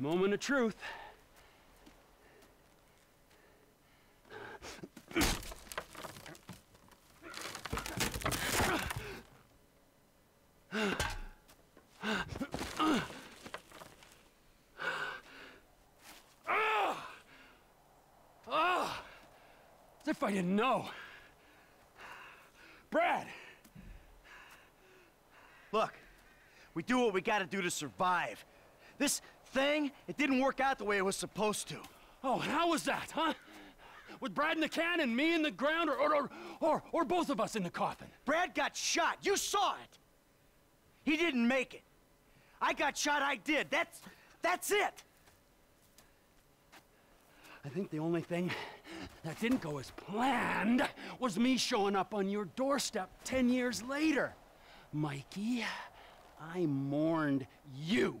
Moment of truth. As if I didn't know. Brad! Look, we do what we gotta do to survive. This thing, it didn't work out the way it was supposed to. Oh, and how was that, huh? With Brad in the can and me in the ground, or, or, or, or, or both of us in the coffin? Brad got shot. You saw it. He didn't make it. I got shot. I did. That's that's it. I think the only thing that didn't go as planned was me showing up on your doorstep ten years later. Mikey, I mourned you.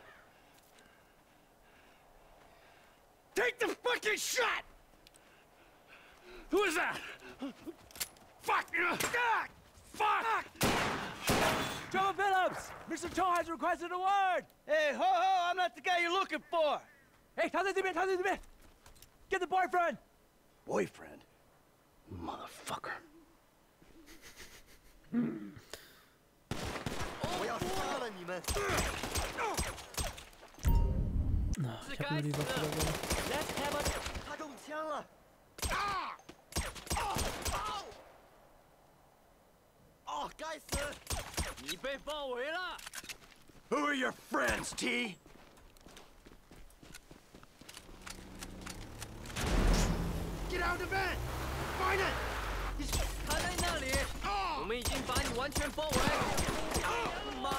Take the fucking shot! Who is that? Fuck! God! Fuck! Trevor Phillips! Mr. Cho has requested a word! Hey, ho ho! I'm not the guy you're looking for. Hey, 他在这边，他在这边 Get the boyfriend! Boyfriend? Motherfucker. 我要杀了你们！ Na, ich hab nur die Who are your friends, T? Get out of bed! Find it! 他在那里！我们已经把你完全包围！妈的，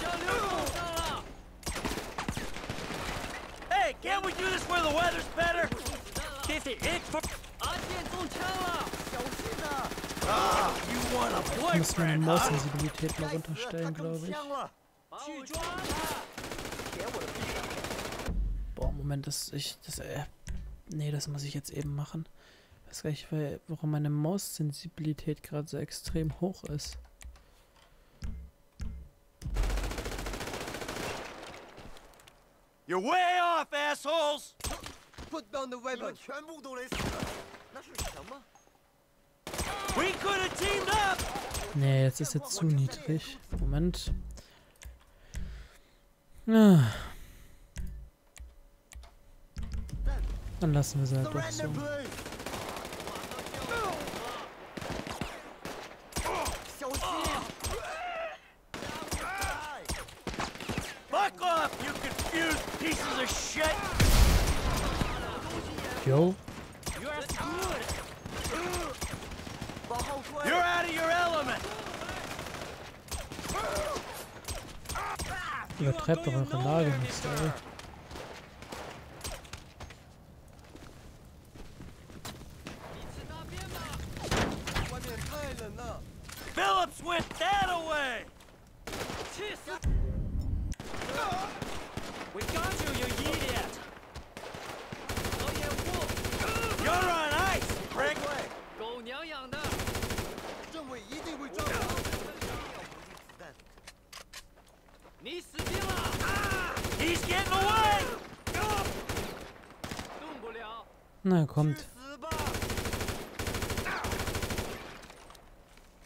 小刘受伤了！ Hey, can't we do this where the weather's better? 这是 it for... Ich muss meine Maussensibilität mal runterstellen, glaube ich. Boah, Moment, das ich. Das, äh, nee, das muss ich jetzt eben machen. Ich weiß gar nicht, warum meine Maussensibilität gerade so extrem hoch ist. You're way off, assholes! Put down the weapon. Nee, jetzt ist jetzt zu niedrig. Moment. Ah. Dann lassen wir sie halt doch so. Surrender, Übertreibt doch eure Lage nicht so. ey. 你吃大便吧！外面太冷了。 Phillips went that away! 去死！We got you, you idiot！老野户， You're on ice, prick! 狗娘养的！政委一定会抓 He's getting away! Na, er kommt.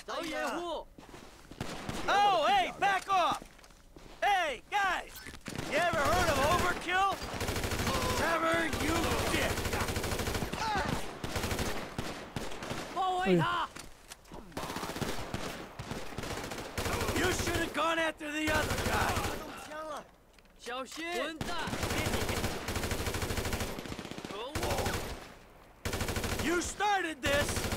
Oh, oh, hey, back off! Hey, guys! You ever heard of overkill? Never you did! Oh, ah. You should have gone after the other guy! 中枪了！小心！混蛋！可恶！ You started this!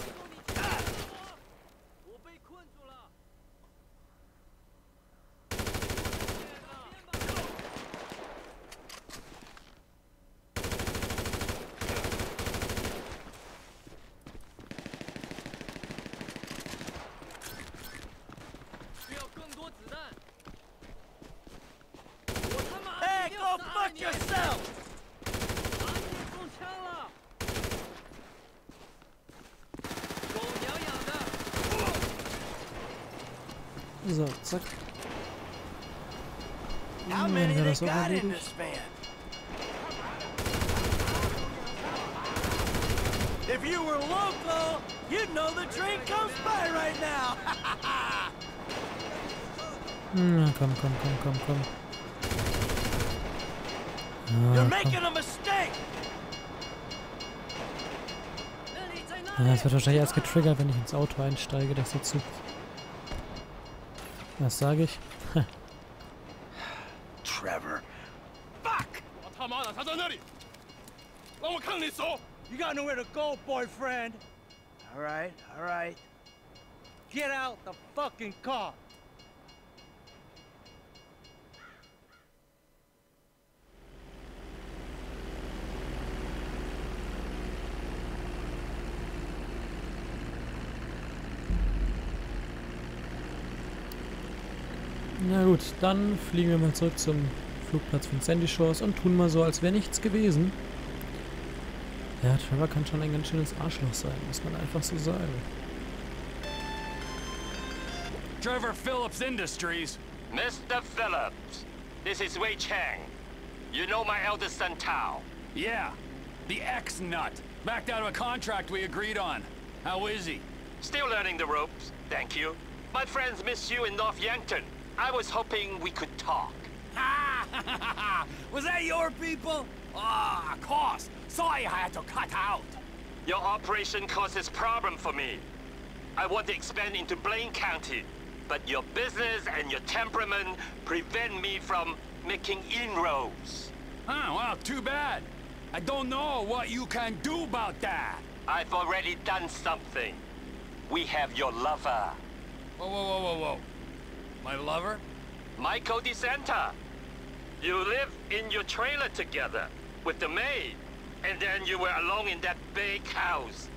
So, zack. How hm, many they got in this van? If you were local, you'd know the train comes by right now. Hm, Na, komm, komm, komm, komm, komm. You're making a mistake. Ja, das wird wahrscheinlich erst getriggert, wenn ich ins Auto einsteige, dass der Zug Was sage ich? Trevor. Fuck! You got nowhere to go, boyfriend. All right, all right. Get out the fucking car. Dann fliegen wir mal zurück zum Flugplatz von Sandy Shores und tun mal so, als wäre nichts gewesen. Ja, Trevor kann schon ein ganz schönes Arschloch sein, muss man einfach so sagen. Trevor Phillips Industries. Mr. Phillips, this is Wei Chang. You know my eldest son Tao. Yeah, the ex-nut. Backed out of a contract we agreed on. How is he? Still learning the ropes, thank you. My friends miss you in North Yankton. I was hoping we could talk. Was that your people? Ah, of course. Sorry I had to cut out. Your operation causes problem for me. I want to expand into Blaine County, but your business and your temperament prevent me from making inroads. Huh, well, too bad. I don't know what you can do about that. I've already done something. We have your lover, Whoa, whoa, whoa, whoa, whoa. My lover? Michael DeSanta. You live in your trailer together with the maid, and then you were alone in that big house.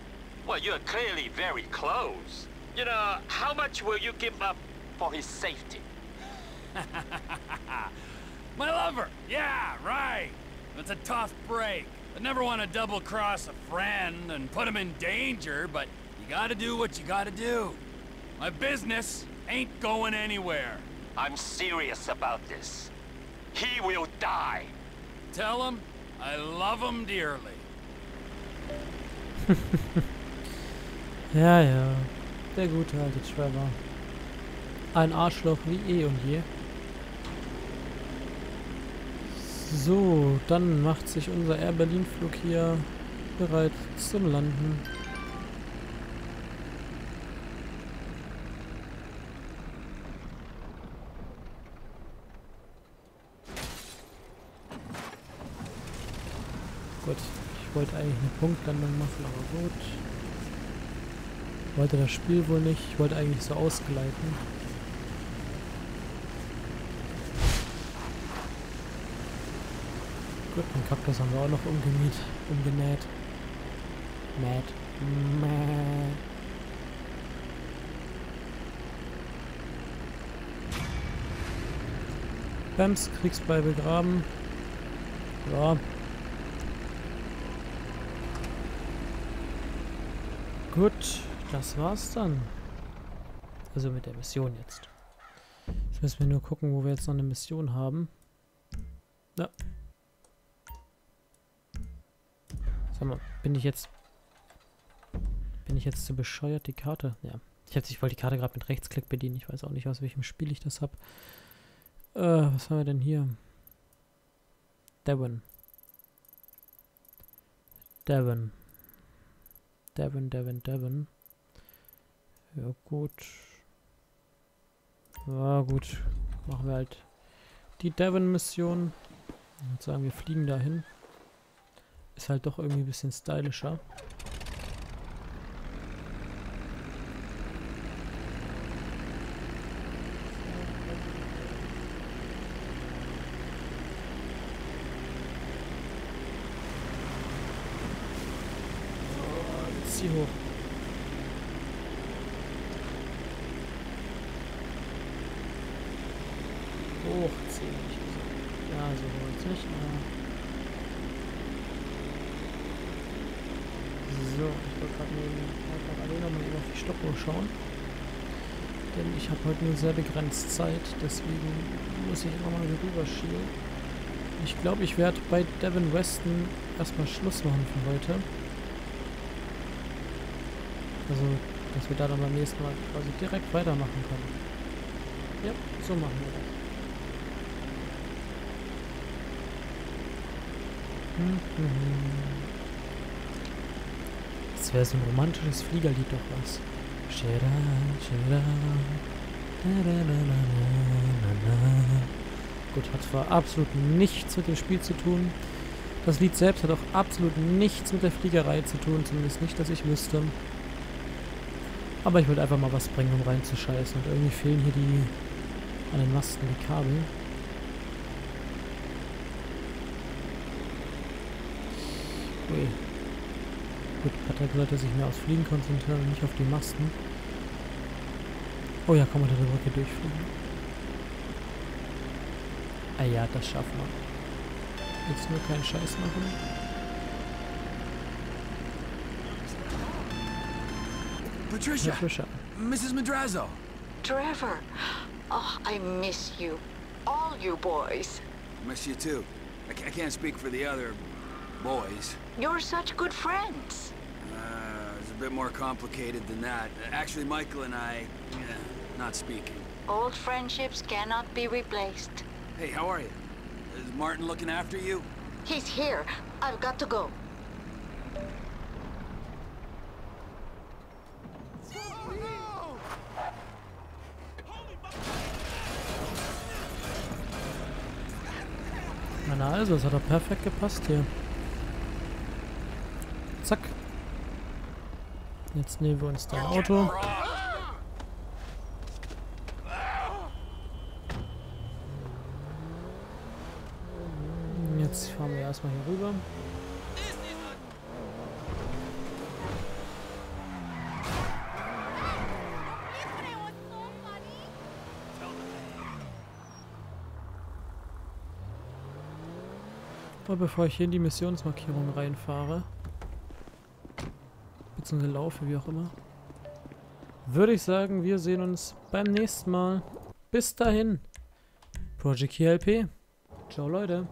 Well, you're clearly very close. You know, how much will you give up for his safety? My lover! Yeah, right. It's a tough break. I never want to double-cross a friend and put him in danger, but you gotta do what you gotta do. My business ain't going anywhere. I'm serious about this. He will die. Tell him I love him dearly. Ja, ja. Der gute alte Trevor. Ein Arschloch wie eh und je. So, dann macht sich unser Air Berlin Flug hier bereit zum Landen. Gut, ich wollte eigentlich eine Punktlandung machen, aber gut. Wollte das Spiel wohl nicht. Ich wollte eigentlich so ausgleiten. Gut, den Kaktus haben wir auch noch umgemäht, umgenäht. Mad. Mäh. Bams, Kriegsball begraben. Ja. Gut, das war's dann. Also mit der Mission jetzt. Jetzt müssen wir nur gucken, wo wir jetzt noch eine Mission haben. Ja. Sag mal, bin ich jetzt... Bin ich jetzt zu bescheuert, die Karte? Ja. Ich, hab, ich wollte die Karte gerade mit Rechtsklick bedienen. Ich weiß auch nicht, aus welchem Spiel ich das habe. Äh, was haben wir denn hier? Devon. Devon. Devon, Devon, Devon. Ja, gut. Ja, gut. Machen wir halt die Devon-Mission. Ich würde sagen, wir fliegen dahin. Ist halt doch irgendwie ein bisschen stylischer. So, Zieh hoch. Hochziehen. Ja, so wollt's nicht. So, ich wollte gerade neben parallel nochmal eben auf die Stoppuhr schauen. Denn ich habe heute nur sehr begrenzt Zeit, deswegen muss ich immer mal hier rüber schielen. Ich glaube, ich werde bei Devin Weston erstmal Schluss machen für heute. Also, dass wir da dann beim nächsten Mal quasi direkt weitermachen können. Ja, so machen wir das. Das wäre so ein romantisches Fliegerlied doch was. Gut, hat zwar absolut nichts mit dem Spiel zu tun. Das Lied selbst hat auch absolut nichts mit der Fliegerei zu tun, zumindest nicht, dass ich wüsste. Aber ich wollte einfach mal was bringen, um reinzuscheißen. Und irgendwie fehlen hier die an den Masten die Kabel. Ui. Gut, Patrick sollte sich mehr aufs Fliegen konzentrieren und nicht auf die Masten. Oh ja, kann man da der Brücke durchfliegen. Ah ja, das schaffen wir. Jetzt nur keinen Scheiß machen. Patricia, Patricia. Mrs. Madrazo. Trevor, oh, I miss you. All you boys. Miss you too. I, I can't speak for the other boys. You're such good friends. Uh, it's a bit more complicated than that. Actually, Michael and I, yeah, not speaking. Old friendships cannot be replaced. Hey, how are you? Is Martin looking after you? He's here. I've got to go. Na, na also, es hat doch perfekt gepasst hier. Zack. Jetzt nehmen wir uns dein Auto. Jetzt fahren wir erstmal hier rüber. Aber bevor ich hier in die Missionsmarkierung reinfahre, beziehungsweise laufe, wie auch immer, würde ich sagen, wir sehen uns beim nächsten Mal. Bis dahin, Project KLP. Ciao Leute.